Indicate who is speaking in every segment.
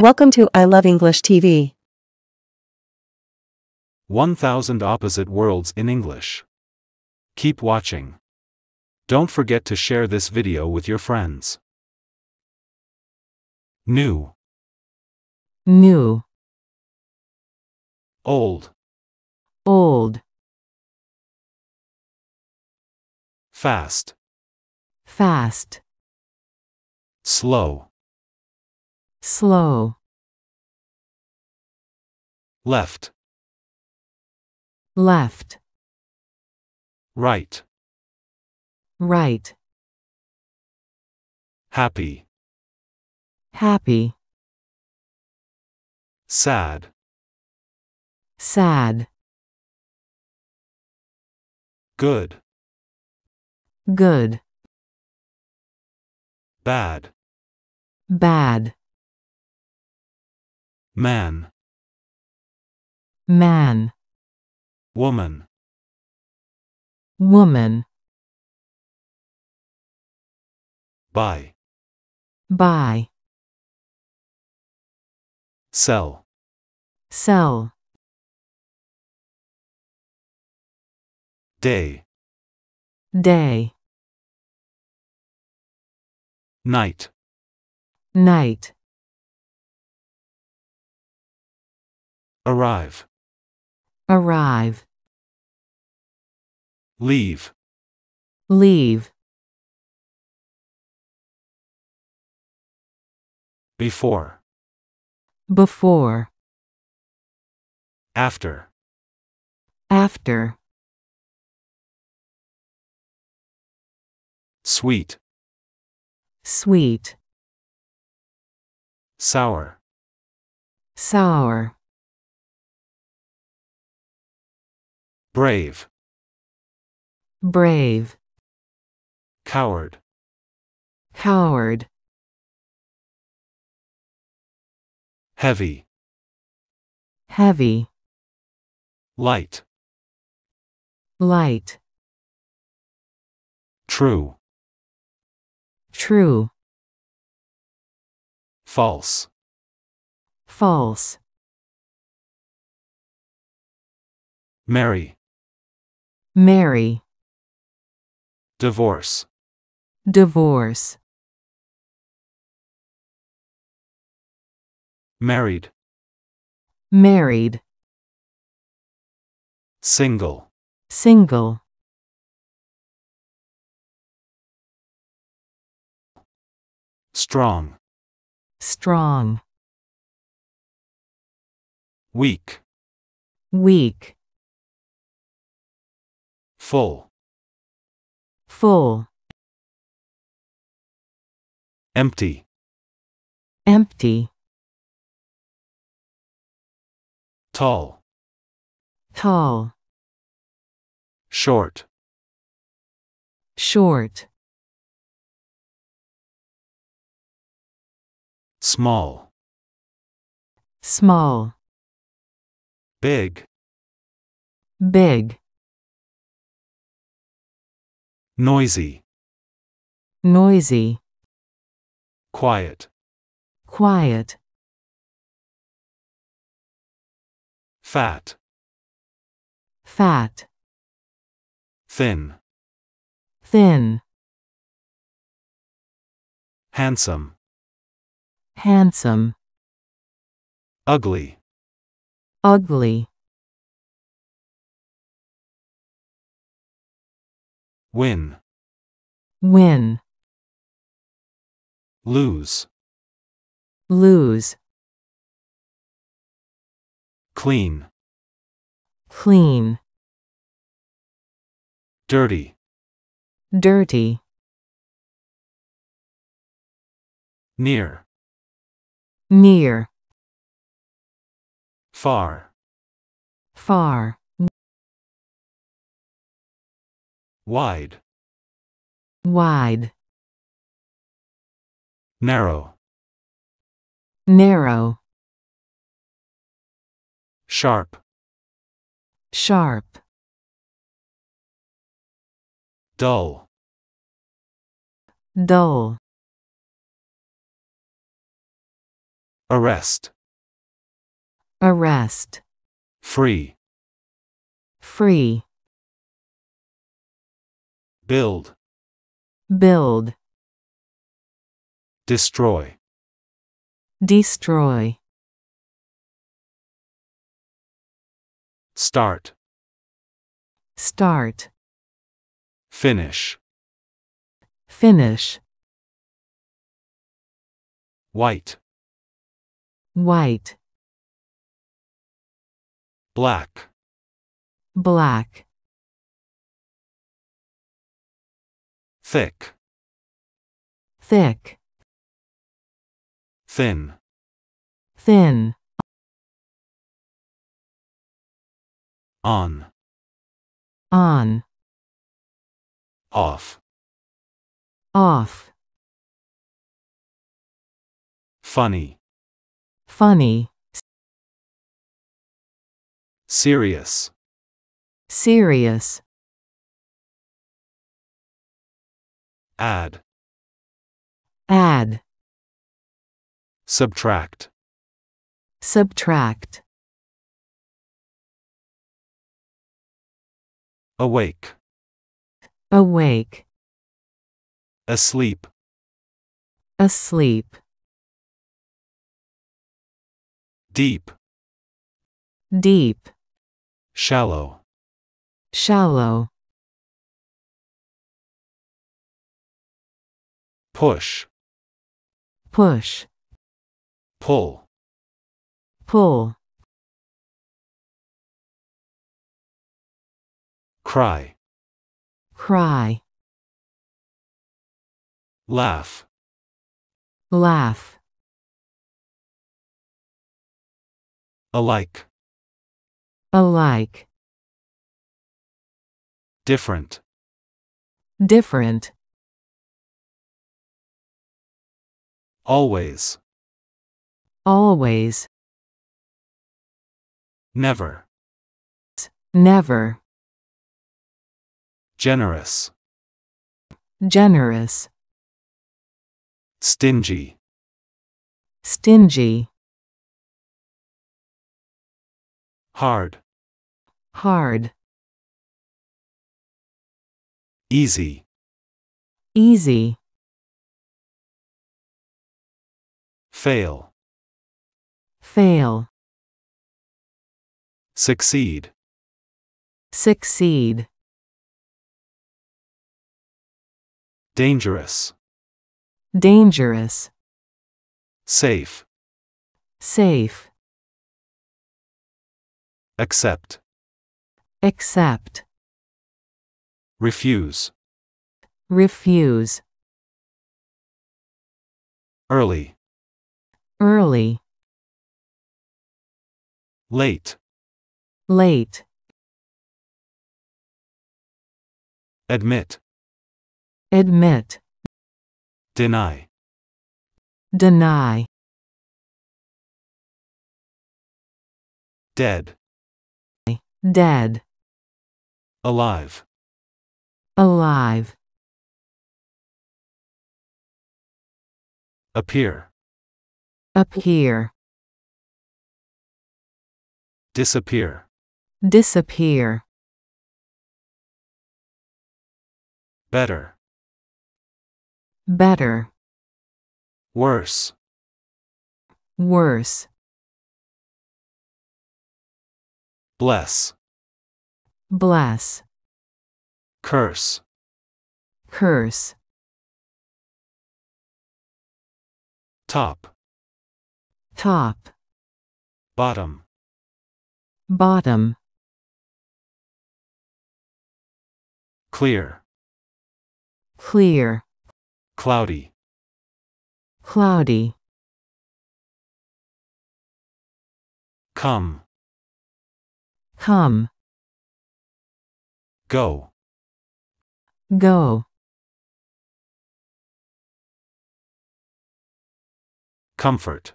Speaker 1: Welcome to I Love English TV.
Speaker 2: 1000 Opposite Worlds in English. Keep watching. Don't forget to share this video with your friends. New,
Speaker 3: new,
Speaker 2: old,
Speaker 3: old,
Speaker 2: fast,
Speaker 3: fast,
Speaker 2: slow,
Speaker 3: slow,
Speaker 2: left,
Speaker 3: left,
Speaker 2: right,
Speaker 3: right,
Speaker 2: happy,
Speaker 3: happy,
Speaker 2: sad,
Speaker 3: sad,
Speaker 2: good,
Speaker 3: good,
Speaker 2: bad,
Speaker 3: bad,
Speaker 2: man,
Speaker 3: man,
Speaker 2: woman,
Speaker 3: woman,
Speaker 2: buy,
Speaker 3: buy,
Speaker 2: sell,
Speaker 3: sell,
Speaker 2: day,
Speaker 3: day,
Speaker 2: night,
Speaker 3: night,
Speaker 2: arrive,
Speaker 3: arrive,
Speaker 2: leave,
Speaker 3: leave,
Speaker 2: before,
Speaker 3: before,
Speaker 2: after,
Speaker 3: after,
Speaker 2: sweet,
Speaker 3: sweet,
Speaker 2: sour,
Speaker 3: sour,
Speaker 2: brave,
Speaker 3: brave,
Speaker 2: coward,
Speaker 3: coward,
Speaker 2: heavy,
Speaker 3: heavy,
Speaker 2: light,
Speaker 3: light,
Speaker 2: true,
Speaker 3: true,
Speaker 2: false,
Speaker 3: false,
Speaker 2: marry,
Speaker 3: marry,
Speaker 2: divorce,
Speaker 3: divorce,
Speaker 2: married,
Speaker 3: married,
Speaker 2: single,
Speaker 3: single,
Speaker 2: strong,
Speaker 3: strong,
Speaker 2: weak,
Speaker 3: weak,
Speaker 2: full,
Speaker 3: full,
Speaker 2: empty,
Speaker 3: empty,
Speaker 2: tall,
Speaker 3: tall,
Speaker 2: short,
Speaker 3: short,
Speaker 2: small,
Speaker 3: small,
Speaker 2: big,
Speaker 3: big,
Speaker 2: noisy,
Speaker 3: noisy,
Speaker 2: quiet,
Speaker 3: quiet,
Speaker 2: fat,
Speaker 3: fat,
Speaker 2: thin,
Speaker 3: thin,
Speaker 2: handsome,
Speaker 3: handsome,
Speaker 2: ugly,
Speaker 3: ugly,
Speaker 2: win,
Speaker 3: win,
Speaker 2: lose,
Speaker 3: lose,
Speaker 2: clean,
Speaker 3: clean,
Speaker 2: dirty,
Speaker 3: dirty,
Speaker 2: near,
Speaker 3: near,
Speaker 2: far,
Speaker 3: far,
Speaker 2: wide,
Speaker 3: wide,
Speaker 2: narrow,
Speaker 3: narrow,
Speaker 2: sharp,
Speaker 3: sharp,
Speaker 2: dull,
Speaker 3: dull,
Speaker 2: Arrest.
Speaker 3: arrest,
Speaker 2: Free.
Speaker 3: free,
Speaker 2: Build.
Speaker 3: build,
Speaker 2: Destroy.
Speaker 3: destroy,
Speaker 2: Start.
Speaker 3: start,
Speaker 2: Finish.
Speaker 3: finish,
Speaker 2: White.
Speaker 3: white,
Speaker 2: Black.
Speaker 3: black,
Speaker 2: Thick.
Speaker 3: thick,
Speaker 2: Thin.
Speaker 3: thin,
Speaker 2: On.
Speaker 3: on,
Speaker 2: Off.
Speaker 3: off,
Speaker 2: Funny.
Speaker 3: funny,
Speaker 2: Serious.
Speaker 3: serious,
Speaker 2: Add.
Speaker 3: add,
Speaker 2: Subtract.
Speaker 3: subtract,
Speaker 2: Awake.
Speaker 3: awake,
Speaker 2: Asleep.
Speaker 3: asleep,
Speaker 2: Deep.
Speaker 3: deep,
Speaker 2: Shallow.
Speaker 3: shallow,
Speaker 2: Push.
Speaker 3: push,
Speaker 2: Pull.
Speaker 3: pull,
Speaker 2: Cry.
Speaker 3: cry,
Speaker 2: Laugh.
Speaker 3: laugh,
Speaker 2: Alike.
Speaker 3: alike,
Speaker 2: Different.
Speaker 3: different,
Speaker 2: Always.
Speaker 3: always,
Speaker 2: Never.
Speaker 3: never,
Speaker 2: Generous.
Speaker 3: generous,
Speaker 2: Stingy.
Speaker 3: stingy,
Speaker 2: Hard.
Speaker 3: hard,
Speaker 2: Easy.
Speaker 3: easy,
Speaker 2: Fail.
Speaker 3: fail,
Speaker 2: Succeed.
Speaker 3: succeed,
Speaker 2: Dangerous.
Speaker 3: dangerous,
Speaker 2: Safe.
Speaker 3: safe,
Speaker 2: Accept.
Speaker 3: accept,
Speaker 2: Refuse.
Speaker 3: refuse,
Speaker 2: Early.
Speaker 3: Early,
Speaker 2: Late.
Speaker 3: late,
Speaker 2: Admit.
Speaker 3: admit,
Speaker 2: Deny.
Speaker 3: deny,
Speaker 2: Dead.
Speaker 3: dead,
Speaker 2: Alive.
Speaker 3: alive,
Speaker 2: Appear.
Speaker 3: Appear,
Speaker 2: Disappear.
Speaker 3: disappear,
Speaker 2: Better.
Speaker 3: better,
Speaker 2: Worse.
Speaker 3: worse,
Speaker 2: Bless.
Speaker 3: bless,
Speaker 2: Curse.
Speaker 3: curse,
Speaker 2: Top.
Speaker 3: Top,
Speaker 2: Bottom.
Speaker 3: bottom,
Speaker 2: Clear.
Speaker 3: clear,
Speaker 2: Cloudy.
Speaker 3: cloudy,
Speaker 2: Come.
Speaker 3: come,
Speaker 2: Go.
Speaker 3: go,
Speaker 2: Comfort.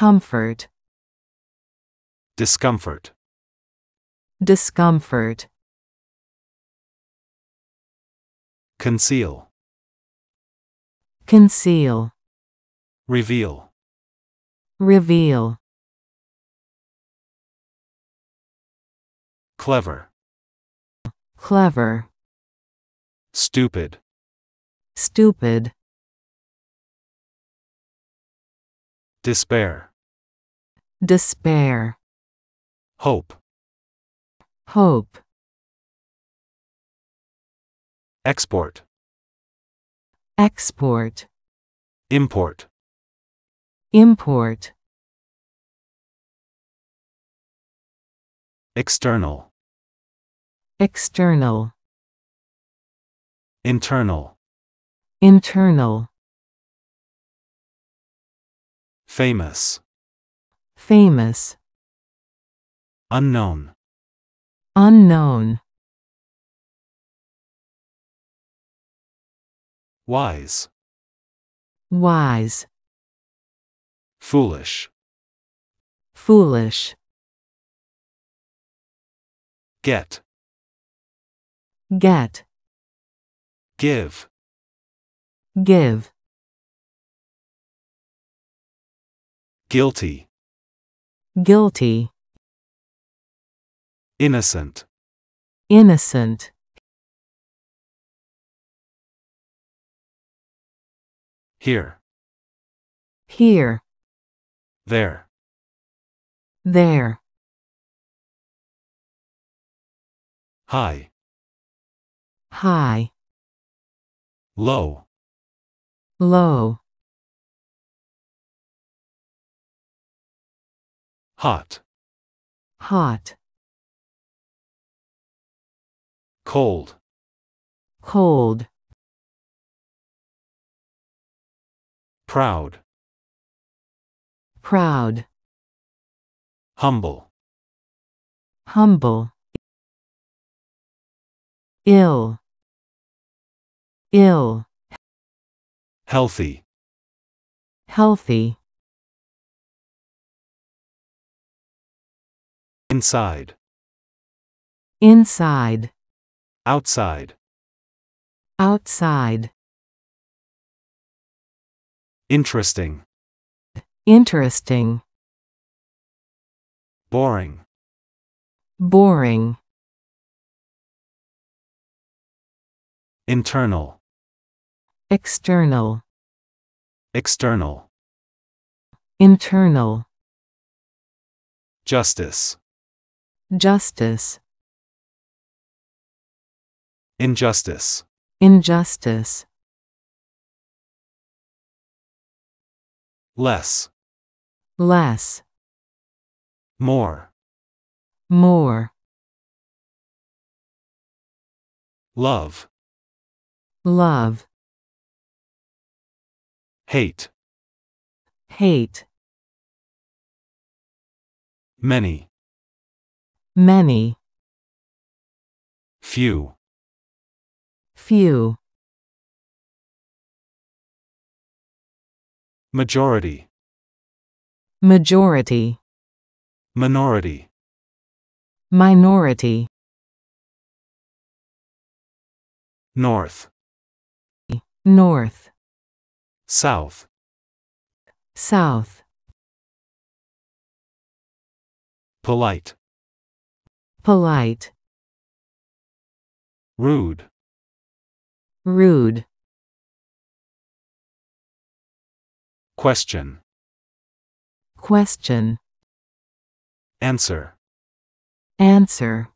Speaker 3: Comfort,
Speaker 2: Discomfort.
Speaker 3: discomfort,
Speaker 2: Conceal.
Speaker 3: conceal,
Speaker 2: Reveal.
Speaker 3: Reveal.
Speaker 2: Clever.
Speaker 3: Clever.
Speaker 2: Stupid.
Speaker 3: Stupid.
Speaker 2: Despair.
Speaker 3: Despair.
Speaker 2: Hope.
Speaker 3: Hope.
Speaker 2: Export.
Speaker 3: Export.
Speaker 2: Import.
Speaker 3: Import.
Speaker 2: External.
Speaker 3: External.
Speaker 2: Internal.
Speaker 3: Internal.
Speaker 2: Famous.
Speaker 3: Famous.
Speaker 2: Unknown.
Speaker 3: Unknown.
Speaker 2: Wise.
Speaker 3: Wise.
Speaker 2: Foolish.
Speaker 3: Foolish.
Speaker 2: Get.
Speaker 3: Get.
Speaker 2: Give.
Speaker 3: Give.
Speaker 2: Guilty.
Speaker 3: Guilty.
Speaker 2: Innocent.
Speaker 3: Innocent.
Speaker 2: Here.
Speaker 3: Here.
Speaker 2: There.
Speaker 3: There.
Speaker 2: High.
Speaker 3: High.
Speaker 2: Low.
Speaker 3: Low.
Speaker 2: Hot.
Speaker 3: Hot.
Speaker 2: Cold.
Speaker 3: Cold.
Speaker 2: Proud.
Speaker 3: Proud.
Speaker 2: Humble.
Speaker 3: Humble. Ill. Ill.
Speaker 2: Healthy.
Speaker 3: Healthy.
Speaker 2: Inside.
Speaker 3: Inside.
Speaker 2: Outside.
Speaker 3: Outside.
Speaker 2: Interesting.
Speaker 3: Interesting.
Speaker 2: Boring.
Speaker 3: Boring.
Speaker 2: Internal.
Speaker 3: External.
Speaker 2: External.
Speaker 3: Internal.
Speaker 2: Justice.
Speaker 3: Justice.
Speaker 2: Injustice.
Speaker 3: Injustice.
Speaker 2: Less.
Speaker 3: Less.
Speaker 2: More.
Speaker 3: More.
Speaker 2: Love.
Speaker 3: Love.
Speaker 2: Hate.
Speaker 3: Hate.
Speaker 2: Many.
Speaker 3: Many.
Speaker 2: Few.
Speaker 3: Few.
Speaker 2: Majority.
Speaker 3: Majority.
Speaker 2: Minority.
Speaker 3: Minority.
Speaker 2: North.
Speaker 3: North.
Speaker 2: South.
Speaker 3: South.
Speaker 2: Polite.
Speaker 3: Polite.
Speaker 2: Rude.
Speaker 3: Rude.
Speaker 2: Question.
Speaker 3: Question.
Speaker 2: Answer.
Speaker 3: Answer.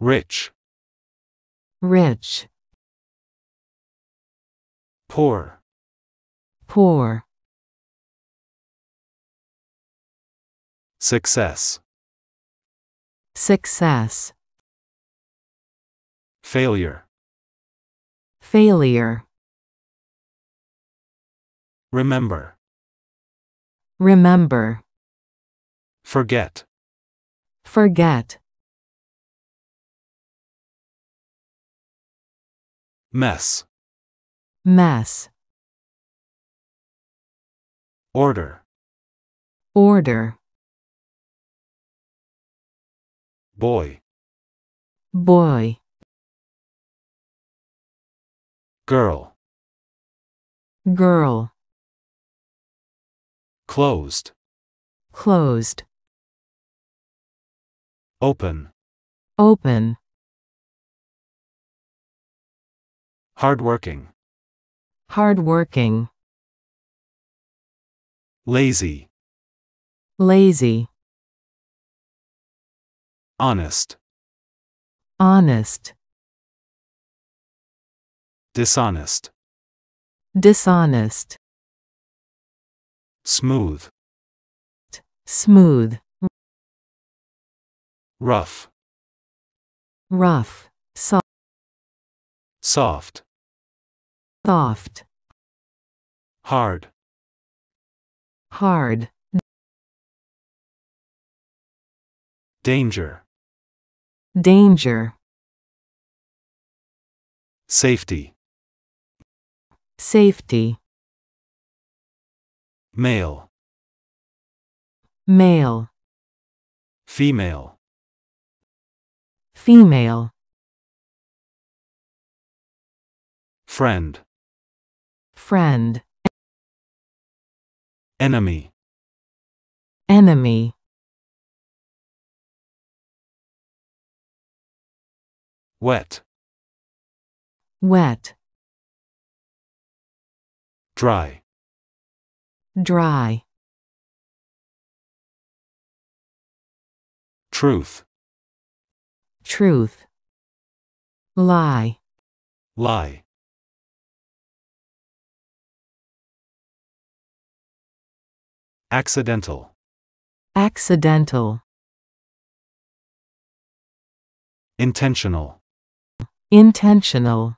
Speaker 2: Rich.
Speaker 3: Rich.
Speaker 2: Poor.
Speaker 3: Poor.
Speaker 2: Success.
Speaker 3: Success.
Speaker 2: Failure.
Speaker 3: Failure.
Speaker 2: Remember.
Speaker 3: Remember.
Speaker 2: Forget.
Speaker 3: Forget.
Speaker 2: Mess.
Speaker 3: Mess.
Speaker 2: Order.
Speaker 3: Order.
Speaker 2: Boy.
Speaker 3: Boy.
Speaker 2: Girl.
Speaker 3: Girl.
Speaker 2: closed,
Speaker 3: closed,
Speaker 2: open,
Speaker 3: open,
Speaker 2: hardworking,
Speaker 3: hardworking,
Speaker 2: lazy,
Speaker 3: lazy,
Speaker 2: honest,
Speaker 3: honest,
Speaker 2: dishonest,
Speaker 3: dishonest,
Speaker 2: smooth,
Speaker 3: smooth,
Speaker 2: rough,
Speaker 3: rough, soft,
Speaker 2: soft,
Speaker 3: soft,
Speaker 2: hard,
Speaker 3: hard,
Speaker 2: danger,
Speaker 3: danger,
Speaker 2: safety,
Speaker 3: safety,
Speaker 2: male,
Speaker 3: male,
Speaker 2: female,
Speaker 3: female,
Speaker 2: friend,
Speaker 3: friend,
Speaker 2: enemy,
Speaker 3: enemy,
Speaker 2: wet,
Speaker 3: wet,
Speaker 2: dry,
Speaker 3: dry,
Speaker 2: truth,
Speaker 3: truth, lie,
Speaker 2: lie, accidental,
Speaker 3: accidental,
Speaker 2: intentional,
Speaker 3: intentional,